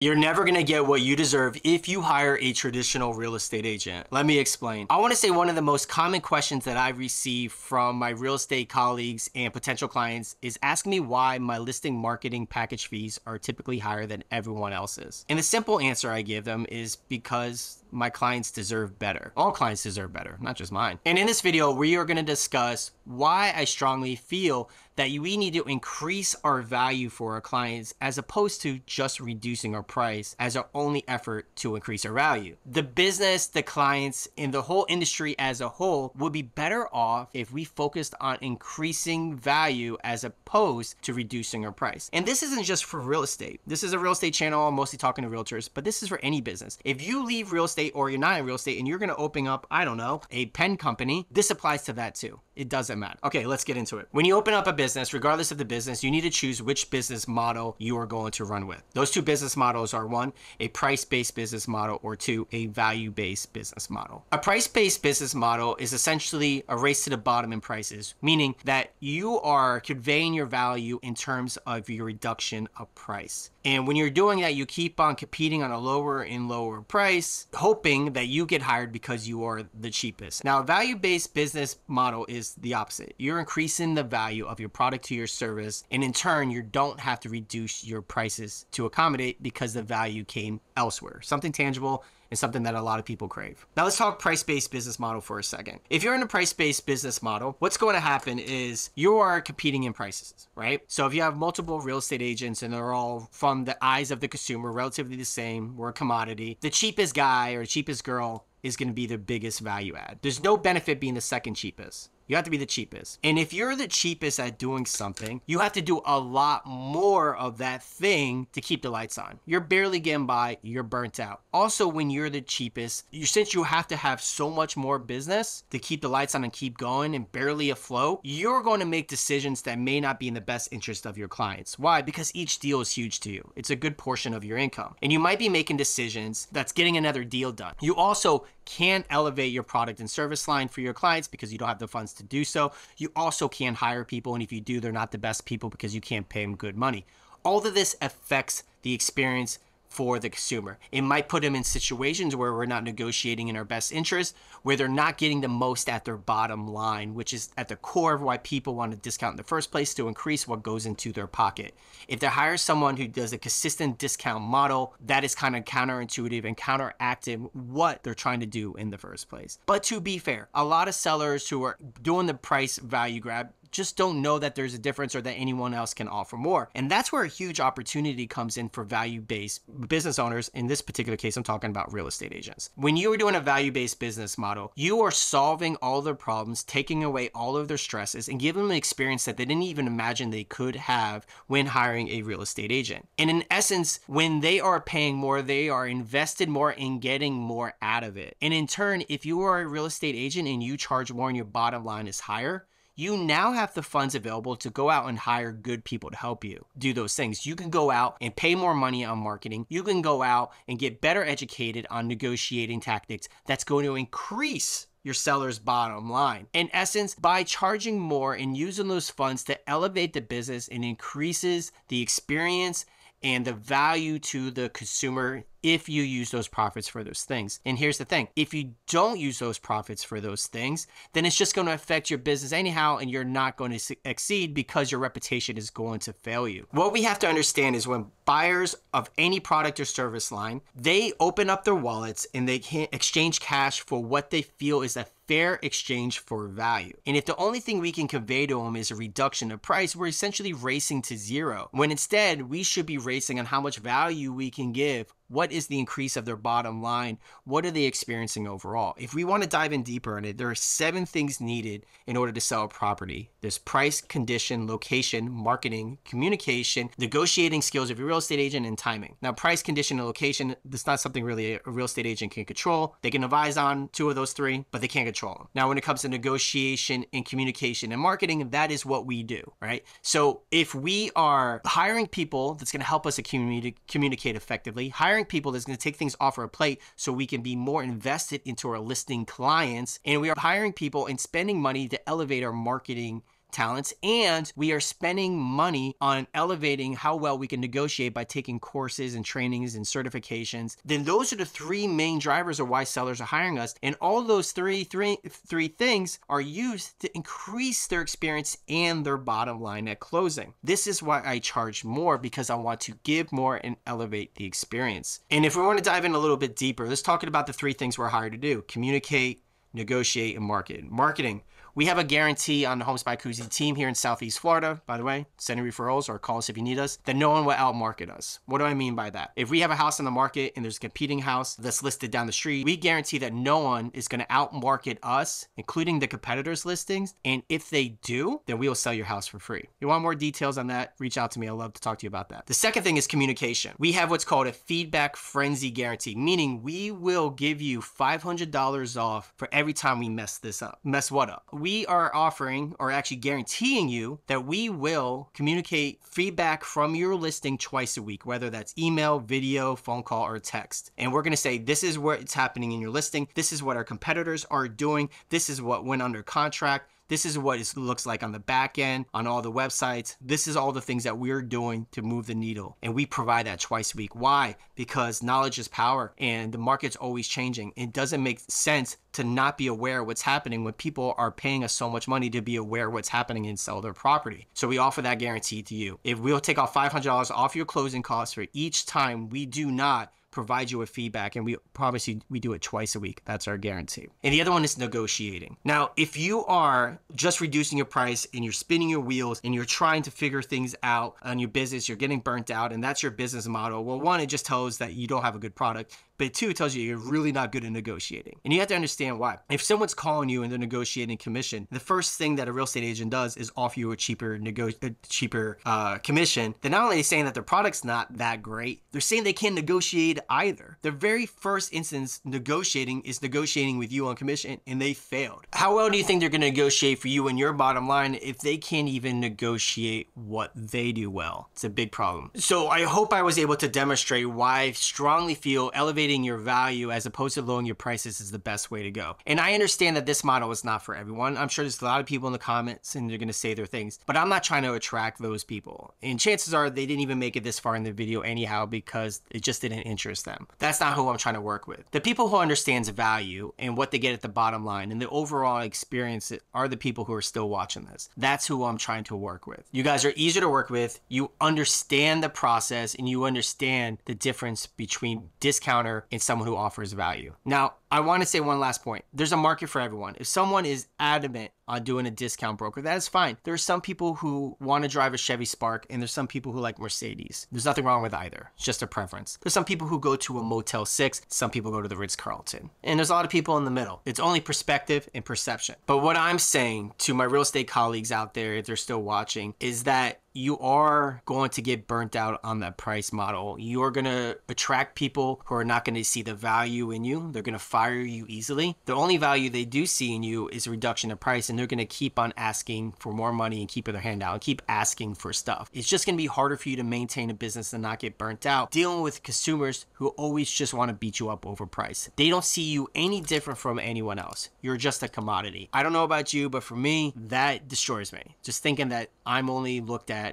You're never gonna get what you deserve if you hire a traditional real estate agent. Let me explain. I wanna say one of the most common questions that I receive from my real estate colleagues and potential clients is asking me why my listing marketing package fees are typically higher than everyone else's. And the simple answer I give them is because my clients deserve better. All clients deserve better, not just mine. And in this video, we are gonna discuss why I strongly feel that we need to increase our value for our clients as opposed to just reducing our price as our only effort to increase our value. The business, the clients, and the whole industry as a whole would be better off if we focused on increasing value as opposed to reducing our price. And this isn't just for real estate. This is a real estate channel, I'm mostly talking to realtors, but this is for any business. If you leave real estate or you're not in real estate and you're gonna open up, I don't know, a pen company, this applies to that too. It doesn't matter. Okay, let's get into it. When you open up a business, regardless of the business, you need to choose which business model you are going to run with. Those two business models are one, a price based business model, or two, a value based business model. A price based business model is essentially a race to the bottom in prices, meaning that you are conveying your value in terms of your reduction of price. And when you're doing that, you keep on competing on a lower and lower price, hoping that you get hired because you are the cheapest. Now, a value based business model is the opposite. You're increasing the value of your product to your service, and in turn, you don't have to reduce your prices to accommodate because the value came elsewhere. Something tangible is something that a lot of people crave. Now let's talk price-based business model for a second. If you're in a price-based business model, what's going to happen is you are competing in prices, right? So if you have multiple real estate agents and they're all from the eyes of the consumer relatively the same, we're a commodity, the cheapest guy or cheapest girl is going to be the biggest value add. There's no benefit being the second cheapest. You have to be the cheapest. And if you're the cheapest at doing something, you have to do a lot more of that thing to keep the lights on. You're barely getting by, you're burnt out. Also, when you're the cheapest, you, since you have to have so much more business to keep the lights on and keep going and barely afloat, you're going to make decisions that may not be in the best interest of your clients. Why? Because each deal is huge to you. It's a good portion of your income. And you might be making decisions that's getting another deal done. You also can't elevate your product and service line for your clients because you don't have the funds to do so. You also can't hire people, and if you do, they're not the best people because you can't pay them good money. All of this affects the experience for the consumer. It might put them in situations where we're not negotiating in our best interest, where they're not getting the most at their bottom line, which is at the core of why people want to discount in the first place to increase what goes into their pocket. If they hire someone who does a consistent discount model, that is kind of counterintuitive and counteractive what they're trying to do in the first place. But to be fair, a lot of sellers who are doing the price value grab just don't know that there's a difference or that anyone else can offer more. And that's where a huge opportunity comes in for value based business owners. In this particular case, I'm talking about real estate agents. When you are doing a value based business model, you are solving all their problems, taking away all of their stresses, and giving them an experience that they didn't even imagine they could have when hiring a real estate agent. And in essence, when they are paying more, they are invested more in getting more out of it. And in turn, if you are a real estate agent and you charge more and your bottom line is higher, you now have the funds available to go out and hire good people to help you do those things. You can go out and pay more money on marketing. You can go out and get better educated on negotiating tactics that's going to increase your seller's bottom line. In essence, by charging more and using those funds to elevate the business and increases the experience and the value to the consumer if you use those profits for those things. And here's the thing if you don't use those profits for those things, then it's just going to affect your business anyhow, and you're not going to exceed because your reputation is going to fail you. What we have to understand is when buyers of any product or service line, they open up their wallets and they can exchange cash for what they feel is a fair exchange for value. And if the only thing we can convey to them is a reduction of price, we're essentially racing to zero. When instead, we should be racing on how much value we can give what is the increase of their bottom line? What are they experiencing overall? If we want to dive in deeper in it, there are seven things needed in order to sell a property. There's price, condition, location, marketing, communication, negotiating skills of your real estate agent, and timing. Now, price, condition, and location, that's not something really a real estate agent can control. They can advise on two of those three, but they can't control them. Now, when it comes to negotiation and communication and marketing, that is what we do, right? So if we are hiring people that's going to help us communicate effectively, hiring hiring people that's going to take things off our plate so we can be more invested into our listing clients. And we are hiring people and spending money to elevate our marketing talents and we are spending money on elevating how well we can negotiate by taking courses and trainings and certifications, then those are the three main drivers of why sellers are hiring us. And all those three, three, three things are used to increase their experience and their bottom line at closing. This is why I charge more because I want to give more and elevate the experience. And if we want to dive in a little bit deeper, let's talk about the three things we're hired to do communicate, negotiate, and market. Marketing. We have a guarantee on the Homes by Cusi team here in Southeast Florida, by the way, sending referrals or call us if you need us, that no one will outmarket us. What do I mean by that? If we have a house on the market and there's a competing house that's listed down the street, we guarantee that no one is going to outmarket us, including the competitors' listings. And if they do, then we will sell your house for free. If You want more details on that? Reach out to me. I'd love to talk to you about that. The second thing is communication. We have what's called a feedback frenzy guarantee, meaning we will give you $500 off for every time we mess this up. Mess what up? We we are offering or actually guaranteeing you that we will communicate feedback from your listing twice a week, whether that's email, video, phone call, or text. And we're going to say, this is what's happening in your listing. This is what our competitors are doing. This is what went under contract this is what it looks like on the back end, on all the websites. This is all the things that we're doing to move the needle. And we provide that twice a week. Why? Because knowledge is power and the market's always changing. It doesn't make sense to not be aware what's happening when people are paying us so much money to be aware what's happening and sell their property. So we offer that guarantee to you. If we'll take off $500 off your closing costs for each time we do not provide you with feedback and we promise you we do it twice a week. That's our guarantee. And the other one is negotiating. Now if you are just reducing your price and you're spinning your wheels and you're trying to figure things out on your business you're getting burnt out and that's your business model well one it just tells that you don't have a good product but two, it tells you you're really not good at negotiating. And you have to understand why. If someone's calling you and they're negotiating commission, the first thing that a real estate agent does is offer you a cheaper nego- a cheaper uh, commission. They're not only saying that their product's not that great, they're saying they can't negotiate either. The very first instance negotiating is negotiating with you on commission, and they failed. How well do you think they're going to negotiate for you and your bottom line if they can't even negotiate what they do well? It's a big problem. So I hope I was able to demonstrate why I strongly feel elevated your value as opposed to lowering your prices is the best way to go. And I understand that this model is not for everyone. I'm sure there's a lot of people in the comments and they're going to say their things, but I'm not trying to attract those people. And chances are they didn't even make it this far in the video anyhow because it just didn't interest them. That's not who I'm trying to work with. The people who understands value and what they get at the bottom line and the overall experience are the people who are still watching this. That's who I'm trying to work with. You guys are easier to work with. You understand the process and you understand the difference between discounter and someone who offers value. Now, I want to say one last point. There's a market for everyone. If someone is adamant on doing a discount broker, that is fine. There are some people who want to drive a Chevy Spark, and there's some people who like Mercedes. There's nothing wrong with either. It's just a preference. There's some people who go to a Motel 6, some people go to the Ritz Carlton. And there's a lot of people in the middle. It's only perspective and perception. But what I'm saying to my real estate colleagues out there, if they're still watching, is that you are going to get burnt out on that price model. You are going to attract people who are not going to see the value in you. They're going to fire you easily. The only value they do see in you is a reduction in price, and they're going to keep on asking for more money and keep their hand out and keep asking for stuff. It's just going to be harder for you to maintain a business and not get burnt out dealing with consumers who always just want to beat you up over price. They don't see you any different from anyone else. You're just a commodity. I don't know about you, but for me, that destroys me. Just thinking that I'm only looked at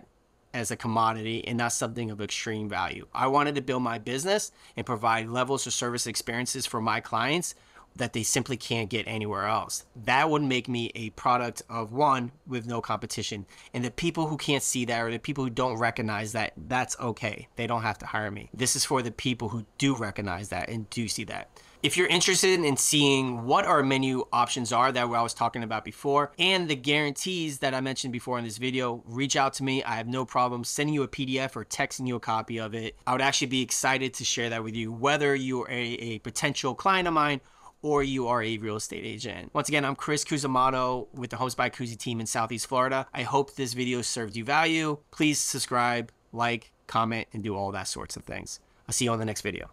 as a commodity and not something of extreme value. I wanted to build my business and provide levels of service experiences for my clients that they simply can't get anywhere else. That would make me a product of one with no competition. And the people who can't see that or the people who don't recognize that, that's okay. They don't have to hire me. This is for the people who do recognize that and do see that. If you're interested in seeing what our menu options are that I was talking about before and the guarantees that I mentioned before in this video, reach out to me. I have no problem sending you a PDF or texting you a copy of it. I would actually be excited to share that with you, whether you're a, a potential client of mine or you are a real estate agent. Once again, I'm Chris Cusimano with the Homes by Cusi team in Southeast Florida. I hope this video served you value. Please subscribe, like, comment, and do all that sorts of things. I'll see you on the next video.